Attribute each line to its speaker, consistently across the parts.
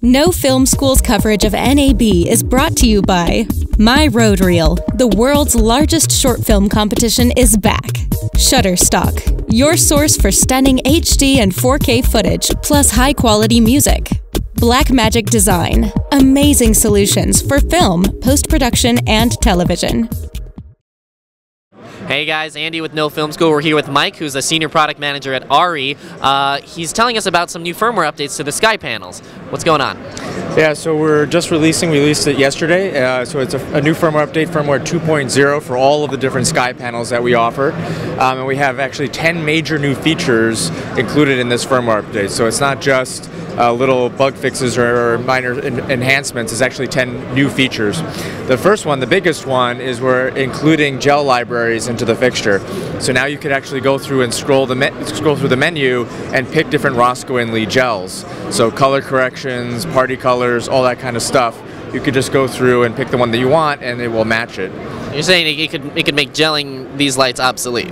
Speaker 1: No Film School's coverage of NAB is brought to you by My RODE Reel. The world's largest short film competition is back. Shutterstock, your source for stunning HD and 4K footage, plus high quality music. Blackmagic Design, amazing solutions for film, post production, and television.
Speaker 2: Hey guys, Andy with No Film School. We're here with Mike, who's a senior product manager at ARRI. Uh, he's telling us about some new firmware updates to the SkyPanels. What's going on?
Speaker 3: Yeah, so we're just releasing, we released it yesterday. Uh, so it's a, a, new firmware update, firmware 2.0 for all of the different SkyPanels that we offer. Um, and we have actually 10 major new features included in this firmware update. So it's not just uh, little bug fixes or, minor en enhancements It's actually 10 new features. The first one, the biggest one, is we're including gel libraries into the fixture. So now you could actually go through and scroll the scroll through the menu and pick different Rosco and Lee gels. So color corrections, party colors, all that kind of stuff. You could just go through and pick the one that you want, and it will match it.
Speaker 2: You're saying it could it could make gelling these lights obsolete?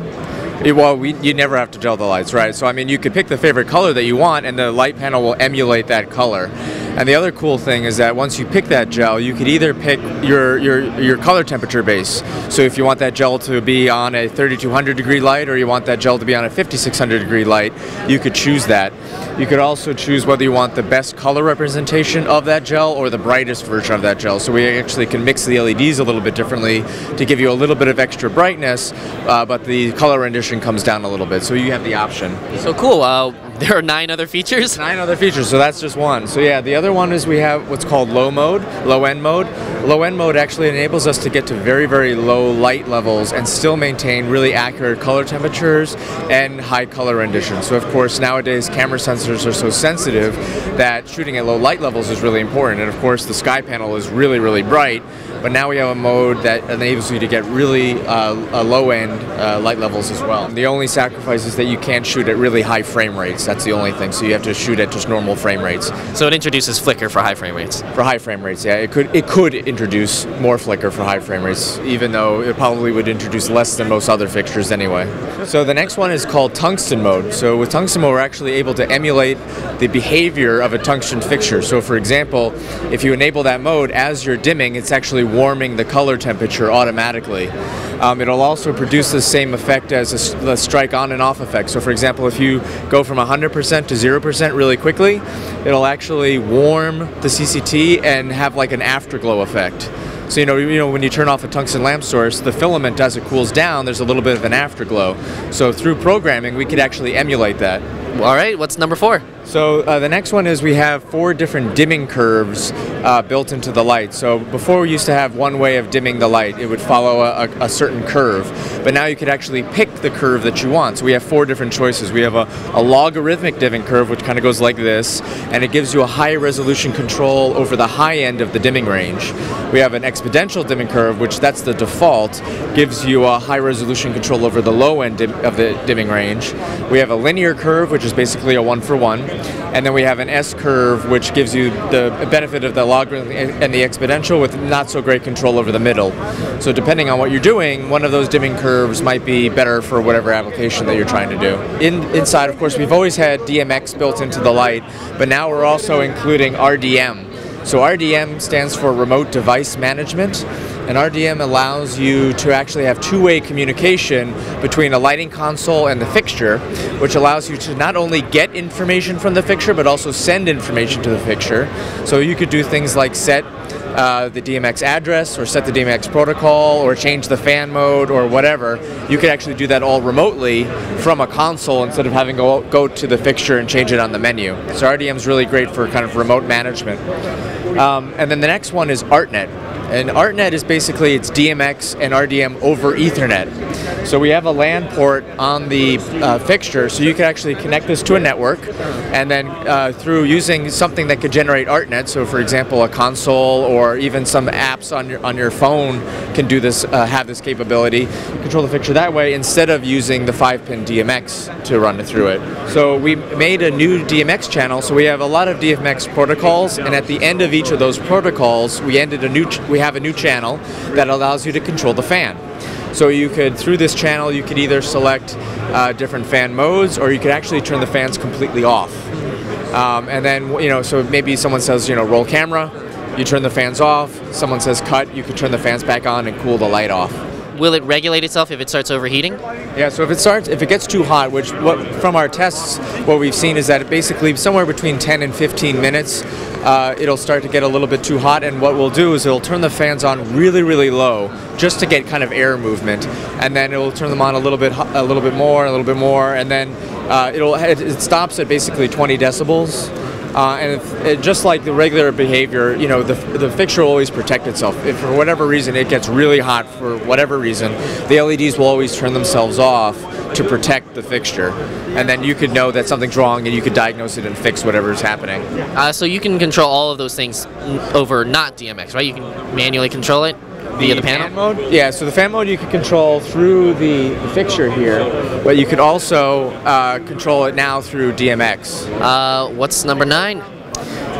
Speaker 3: well, we, you never have to gel the lights, right? So I mean, you could pick the favorite color that you want, and the light panel will emulate that color. And the other cool thing is that once you pick that gel, you could either pick your your your color temperature base. So if you want that gel to be on a 3200 degree light, or you want that gel to be on a 5600 degree light, you could choose that. You could also choose whether you want the best color representation of that gel or the brightest version of that gel. So we actually can mix the LEDs a little bit differently to give you a little bit of extra brightness, uh, but the color rendition comes down a little bit. So you have the option.
Speaker 2: So cool. Uh, there are nine other features?
Speaker 3: Nine other features, so that's just one. So yeah, the other one is we have what's called low mode, low end mode. Low end mode actually enables us to get to very, very low light levels and still maintain really accurate color temperatures and high color rendition. So of course nowadays camera sensors are so sensitive that shooting at low light levels is really important. And of course the SkyPanel is really, really bright but now we have a mode that enables you to get really uh, low end uh, light levels as well. The only sacrifice is that you can't shoot at really high frame rates. That's the only thing. So you have to shoot at just normal frame rates.
Speaker 2: So it introduces flicker for high frame rates.
Speaker 3: For high frame rates, yeah. It could it could introduce more flicker for high frame rates, even though it probably would introduce less than most other fixtures anyway. So the next one is called tungsten mode. So with tungsten mode, we're actually able to emulate the behavior of a tungsten fixture. So for example, if you enable that mode as you're dimming, it's actually warming the color temperature automatically. Um, it'll also produce the same effect as a, the strike on and off effect. So for example, if you go from 100% to 0% really quickly, it'll actually warm the CCT and have like an afterglow effect. So you know, you know, when you turn off a tungsten lamp source, the filament as it cools down, there's a little bit of an afterglow. So through programming, we could actually emulate that.
Speaker 2: All right, what's number four?
Speaker 3: So uh, the next one is we have four different dimming curves uh, built into the light. So before we used to have one way of dimming the light, it would follow a, a, certain curve. But now you could actually pick the curve that you want. So we have four different choices. We have a, a logarithmic dimming curve, which kind of goes like this, and it gives you a high resolution control over the high end of the dimming range. We have an exponential dimming curve, which that's the default, gives you a high resolution control over the low end of the dimming range. We have a linear curve, which is basically a one for one and then we have an S curve, which gives you the benefit of the logarithm and the exponential with not so great control over the middle. So depending on what you're doing, one of those dimming curves might be better for whatever application that you're trying to do. In, inside, of course, we've always had DMX built into the light, but now we're also including RDM. So RDM stands for Remote Device Management, and RDM allows you to actually have two-way communication between a lighting console and the fixture, which allows you to not only get information from the fixture, but also send information to the fixture. So you could do things like set uh, the DMX address or set the DMX protocol or change the fan mode or whatever, you could actually do that all remotely from a console instead of having to go, go to the fixture and change it on the menu. So RDM is really great for kind of remote management. Um, and then the next one is ArtNet. And ArtNet is basically it's DMX and RDM over Ethernet. So we have a LAN port on the uh, fixture, so you can actually connect this to a network, and then uh, through using something that could generate ArtNet. So for example, a console or even some apps on your on your phone can do this, uh, have this capability. Control the fixture that way instead of using the five-pin DMX to run it through it. So we made a new DMX channel. So we have a lot of DMX protocols, and at the end of each of those protocols, we ended a new we have a new channel that allows you to control the fan. So you could, through this channel, you could either select uh, different fan modes or you could actually turn the fans completely off. Um, and then you know, so maybe someone says you know roll camera, you turn the fans off. Someone says cut, you could turn the fans back on and cool the light off.
Speaker 2: Will it regulate itself if it starts overheating?
Speaker 3: Yeah, so if it starts, if it gets too hot, which what from our tests, what we've seen is that it basically somewhere between 10 and 15 minutes, uh, it'll start to get a little bit too hot. And what we'll do is it'll turn the fans on really, really low, just to get kind of air movement, and then it will turn them on a little bit, a little bit more, a little bit more, and then uh, it'll it stops at basically 20 decibels. Uh, and if, it, just like the regular behavior, you know, the, the fixture will always protect itself. If for whatever reason it gets really hot for whatever reason, the LEDs will always turn themselves off to protect the fixture. And then you could know that something's wrong and you could diagnose it and fix whatever is happening.
Speaker 2: Uh, so you can control all of those things over not DMX, right? You can manually control it via the, panel?
Speaker 3: fan mode? Yeah, so the fan mode you can control through the, the fixture here, but you could also uh, control it now through DMX.
Speaker 2: Uh, what's number nine?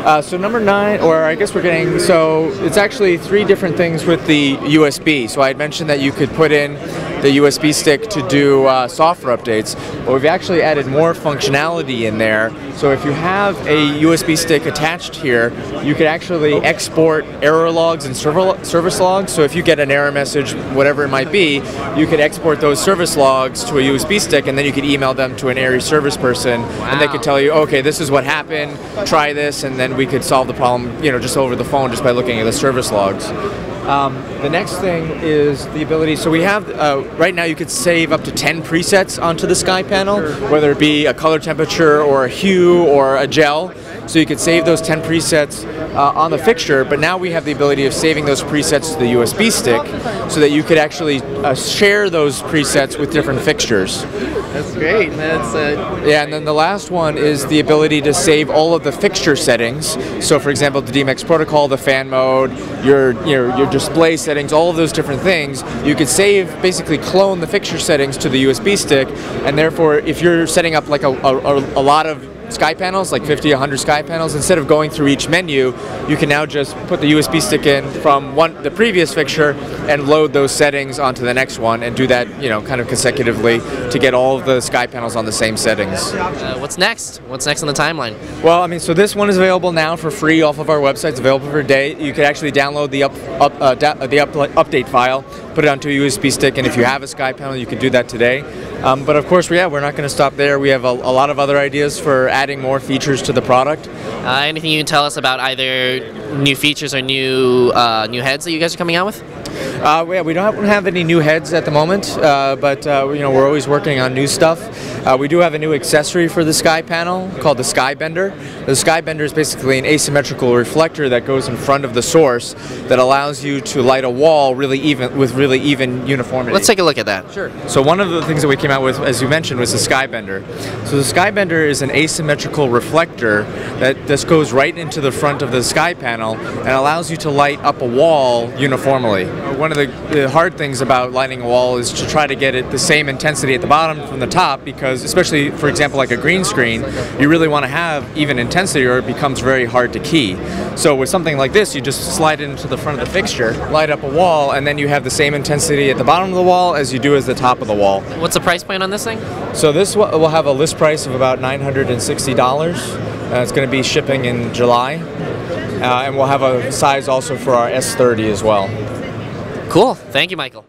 Speaker 3: Uh, so number nine, or I guess we're getting, so it's actually three different things with the USB. So I had mentioned that you could put in the USB stick to do uh, software updates, but we've actually added more functionality in there. So if you have a USB stick attached here, you could actually export error logs and server, service logs. So if you get an error message, whatever it might be, you could export those service logs to a USB stick, and then you could email them to an ARRI service person, wow. and they could tell you, okay, this is what happened, try this, and then we could solve the problem, you know, just over the phone just by looking at the service logs. Um, the next thing is the ability. So we have uh, right now you could save up to 10 presets onto the SkyPanel, whether it be a color temperature or a hue or a gel. So you could save those 10 presets uh, on the fixture, but now we have the ability of saving those presets to the USB stick so that you could actually uh, share those presets with different fixtures.
Speaker 2: That's great. That's uh,
Speaker 3: yeah, and then the last one is the ability to save all of the fixture settings. So, for example, the DMX protocol, the fan mode, your your your display settings, all of those different things. You could save, basically, clone the fixture settings to the USB stick, and therefore, if you're setting up like a, a, a lot of SkyPanels, like 50, 100 SkyPanels, instead of going through each menu, you can now just put the USB stick in from one the previous fixture and load those settings onto the next one and do that, you know, kind of consecutively to get all of the SkyPanels on the same settings.
Speaker 2: Uh, what's next? What's next on the timeline?
Speaker 3: Well, I mean, so this one is available now for free off of our website. It's available for a day. You can actually download the up, up uh, the up, update file, put it onto a USB stick, and if you have a SkyPanel, you can do that today. Um, but of course, yeah, we're not going to stop there. We have a, a, lot of other ideas for adding more features to the product.
Speaker 2: Uh, anything you can tell us about either new features or new uh, new heads that you guys are coming out with?
Speaker 3: Uh, yeah, we don't have any new heads at the moment, uh, but uh, you know we're always working on new stuff. Uh, we do have a new accessory for the SkyPanel called the SkyBender. The SkyBender is basically an asymmetrical reflector that goes in front of the source that allows you to light a wall really even with really even uniformity.
Speaker 2: Let's take a look at that.
Speaker 3: Sure. So one of the things that we came out with, as you mentioned, was the SkyBender. So the SkyBender is an asymmetrical reflector that this goes right into the front of the SkyPanel and allows you to light up a wall uniformly. Uh, one of the, the hard things about lighting a wall is to try to get it the same intensity at the bottom from the top because especially for example like a green screen you really want to have even intensity or it becomes very hard to key so with something like this you just slide it into the front of the fixture light up a wall and then you have the same intensity at the bottom of the wall as you do as the top of the wall
Speaker 2: what's the price point on this thing?
Speaker 3: So this will have a list price of about $960 uh, it's going to be shipping in July. Uh, and we'll have a size also for our S30 as well.
Speaker 2: Cool. Thank you Michael